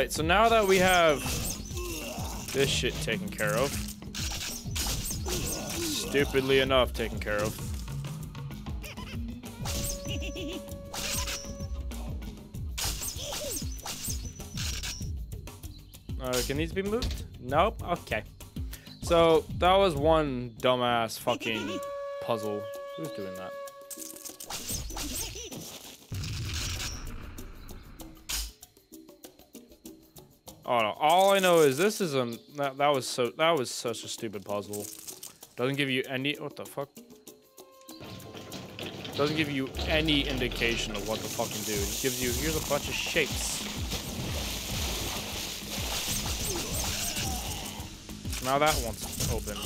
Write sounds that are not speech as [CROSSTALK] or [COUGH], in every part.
Alright, so now that we have this shit taken care of, stupidly enough taken care of, Uh, can these be moved? Nope. Okay. So that was one dumbass fucking puzzle. Who's doing that? Oh no! All I know is this is a that, that was so that was such a stupid puzzle. Doesn't give you any what the fuck. Doesn't give you any indication of what to fucking do. It gives you here's a bunch of shapes. Now that one's open.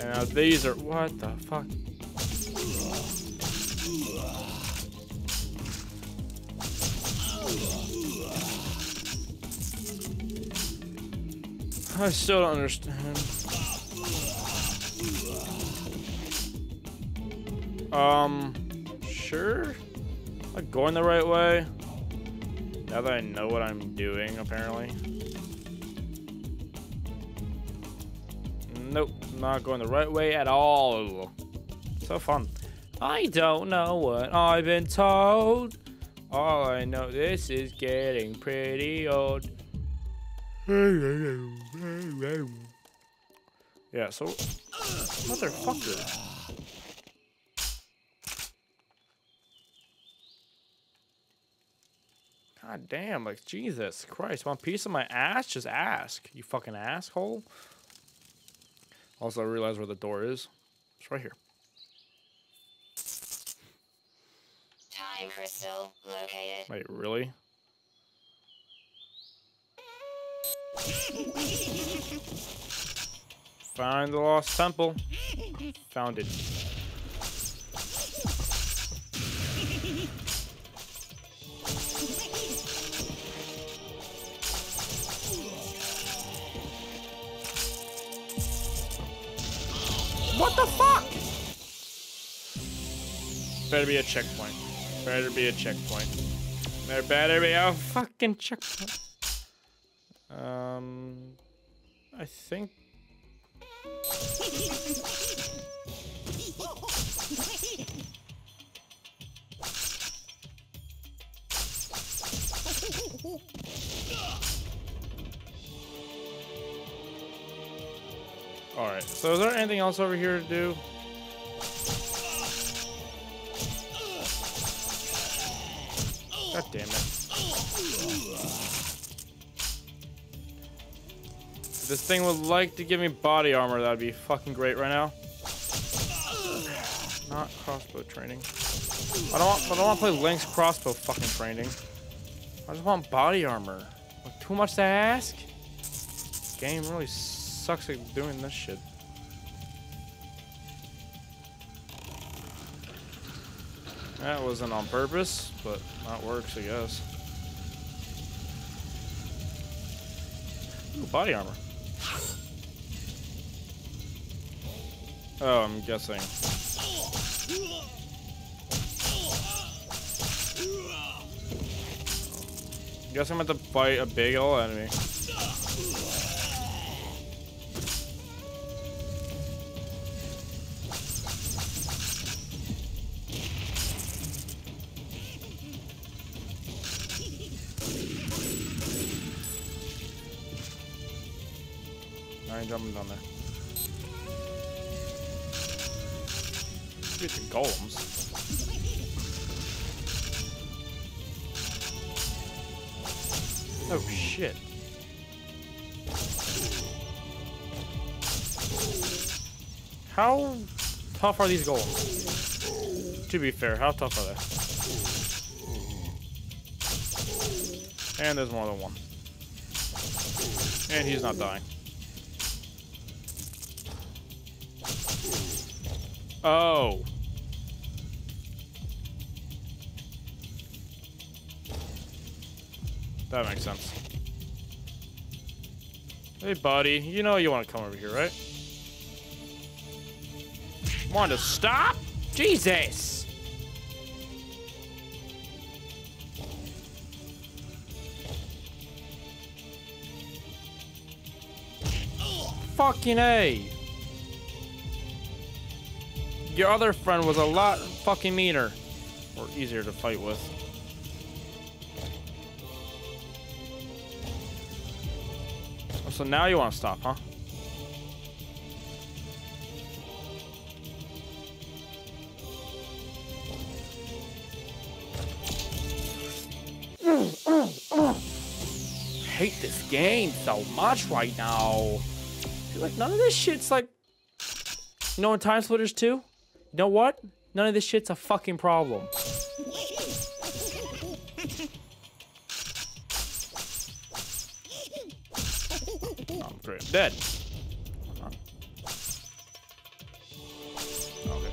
And now these are what the fuck? I still don't understand. Um, sure. Am going the right way? Now that I know what I'm doing, apparently. Nope, not going the right way at all. So fun. I don't know what I've been told. All I know, this is getting pretty old. Yeah, so motherfucker. God damn, like Jesus Christ, want a piece of my ass? Just ask, you fucking asshole. Also, I realize where the door is. It's right here. Time crystal located. Wait, really? Find the lost temple. Found it. What the fuck? Better be a checkpoint. Better be a checkpoint. There better be a fucking checkpoint. Um, I think. All right. So is there anything else over here to do? God damn it. If this thing would like to give me body armor, that'd be fucking great right now. Not crossbow training. I don't want, I don't want to play Link's crossbow fucking training. I just want body armor. Like, too much to ask? Game really sucks at doing this shit. That wasn't on purpose, but that works, I guess. Ooh, body armor. Oh, I'm guessing. Guess I'm about to fight a big ol' enemy. I ain't jumping down there. Get the golems. Oh shit. How tough are these golems? To be fair, how tough are they? And there's more than one. And he's not dying. Oh. That makes sense. Hey, buddy. You know you want to come over here, right? Want to stop? Jesus! Fucking A. Your other friend was a lot fucking meaner. Or easier to fight with. Oh, So now you want to stop, huh? hate this game so much right now. Feel like none of this shit's like. You know, in Time Splitters 2? You know what? None of this shit's a fucking problem. Oh, I'm great. Dead. Huh. Okay,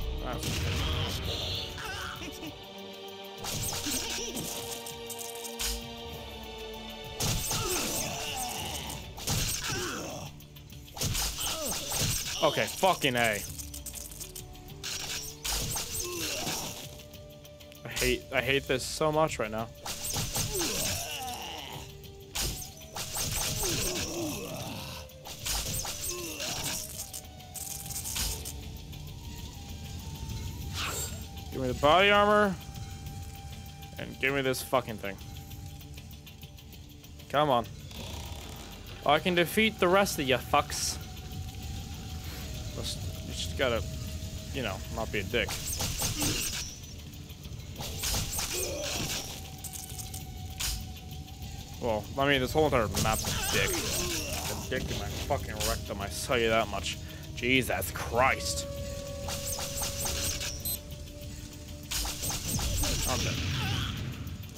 Okay, fucking A. hate I hate this so much right now. Give me the body armor. And give me this fucking thing. Come on. I can defeat the rest of you fucks. You just gotta, you know, not be a dick. Well, I mean, this whole entire map's a dick. A dick in my fucking rectum, I tell you that much. Jesus Christ. I'm dead.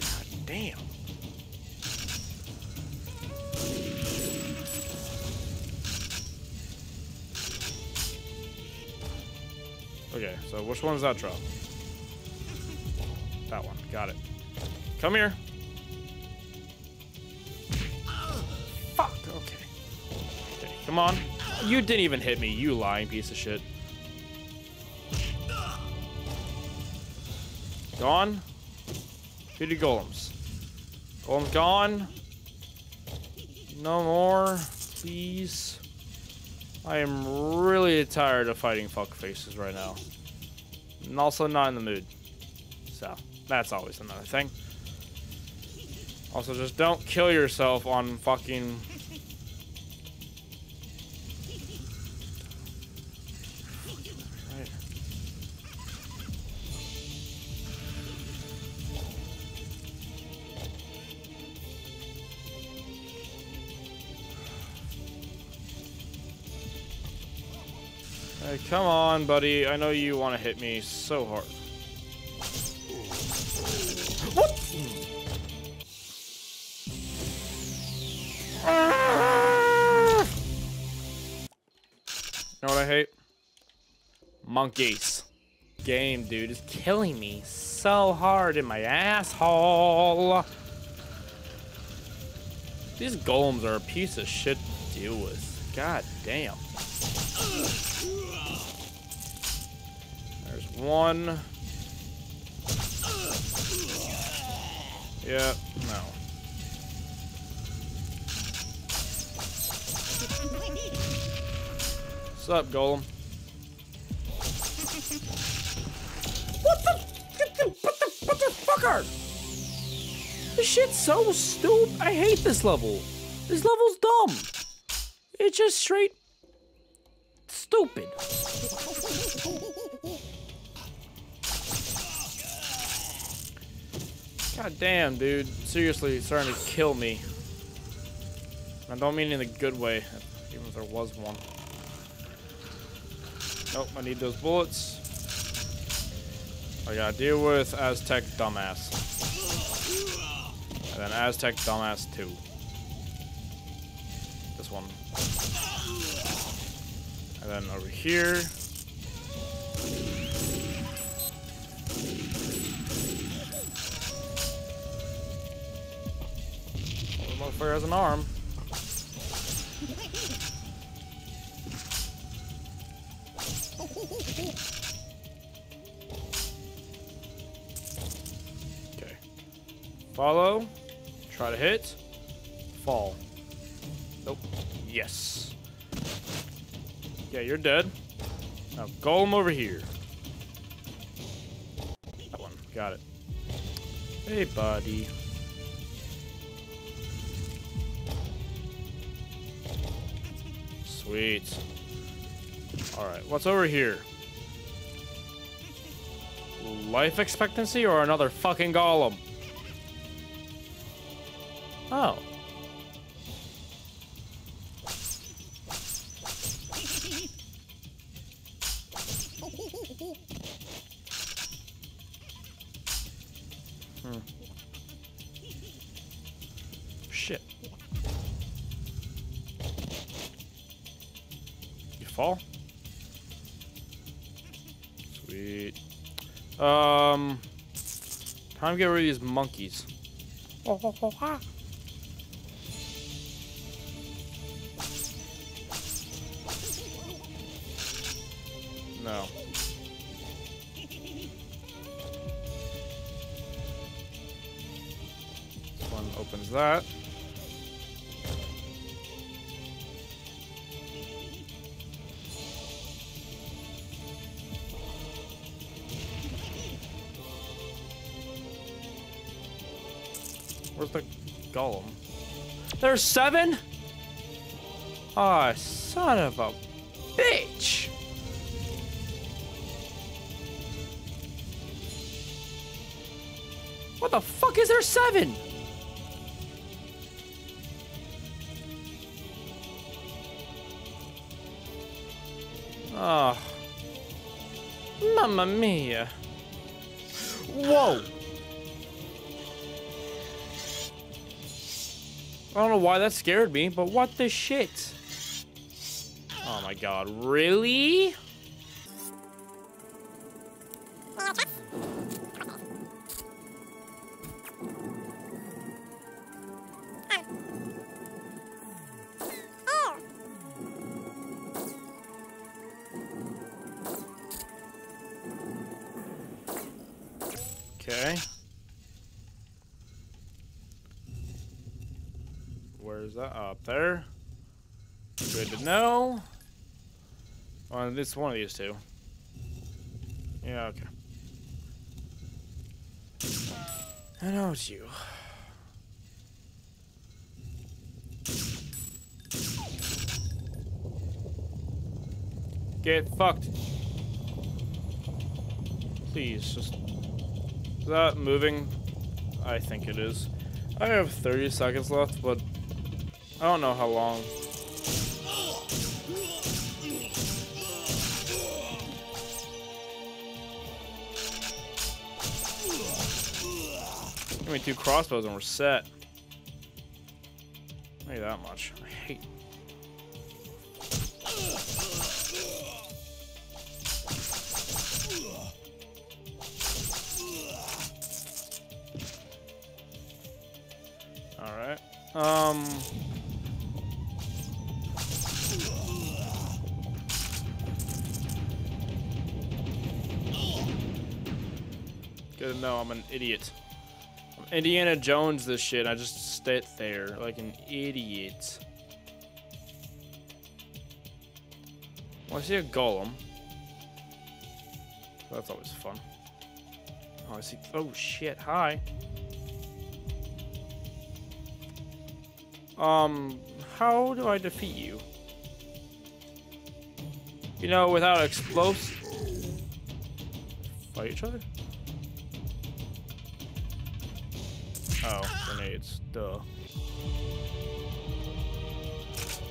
God damn. Okay, so which one is that drop? That one. Got it. Come here. Come on. You didn't even hit me, you lying piece of shit. Gone. Fifty golems. Golem's gone. No more, please. I am really tired of fighting fuck faces right now. And also not in the mood. So, that's always another thing. Also, just don't kill yourself on fucking... Hey, come on, buddy. I know you want to hit me so hard. What? You know what I hate? Monkeys. Game, dude, is killing me so hard in my asshole. These golems are a piece of shit to deal with. God damn. One. Yeah, no. What's up, Golem? What the? What the? What the? What the fucker? This shit's so stupid. I hate this level. This level's dumb. It's just straight stupid. God damn, dude. Seriously, it's starting to kill me. I don't mean in a good way, even if there was one. Nope, I need those bullets. I gotta deal with Aztec Dumbass. And then Aztec Dumbass 2. This one. And then over here. Motherfucker has an arm. Okay. Follow. Try to hit. Fall. Nope. Yes. Yeah, you're dead. Now golem over here. That one. Got it. Hey, buddy. Sweet. Alright, what's over here? Life expectancy or another fucking golem? Oh. Fall? Sweet. Um, time to get rid of these monkeys. Oh, oh, oh, ah. No. This one opens that. Where's the golem? There's seven? Ah, son of a bitch! What the fuck is there seven? Ah. Mamma mia. Whoa! I don't know why that scared me, but what the shit? Oh my god, really? Okay. Where's that? Up there. Good to know. Well, this one of these two. Yeah, okay. I know it's you. Get fucked. Please, just... Is that moving? I think it is. I have 30 seconds left, but I don't know how long. Give me two crossbows and we're set. Not that much. I hate. All right. Um. To know I'm an idiot. I'm Indiana Jones this shit. I just sit there like an idiot. Well, I see a golem. That's always fun. Oh, I see. Oh shit! Hi. Um, how do I defeat you? You know, without explosive. Fight each other? Duh.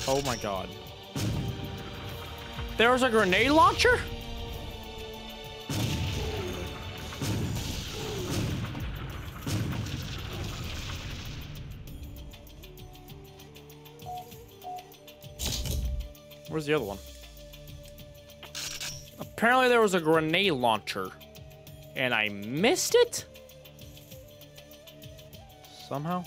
Oh my god. There's a grenade launcher? Where's the other one? Apparently there was a grenade launcher. And I missed it? Somehow?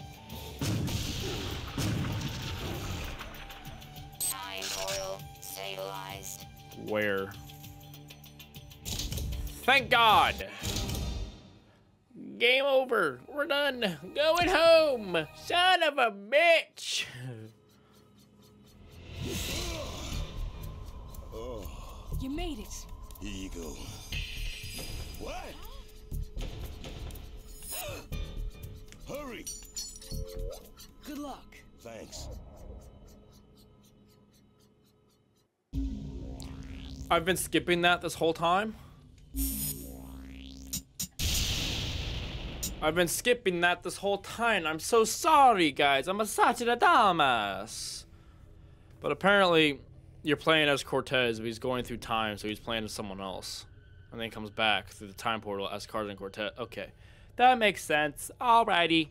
Where? Thank God! Game over. We're done. Going home. Son of a bitch. You made it. Here you go. What? [GASPS] Hurry! Good luck. Thanks. I've been skipping that this whole time. I've been skipping that this whole time. I'm so sorry, guys. I'm a such a dumbass. But apparently, you're playing as Cortez, but he's going through time, so he's playing as someone else. And then he comes back through the time portal as Cars and Cortez. Okay. That makes sense. Alrighty.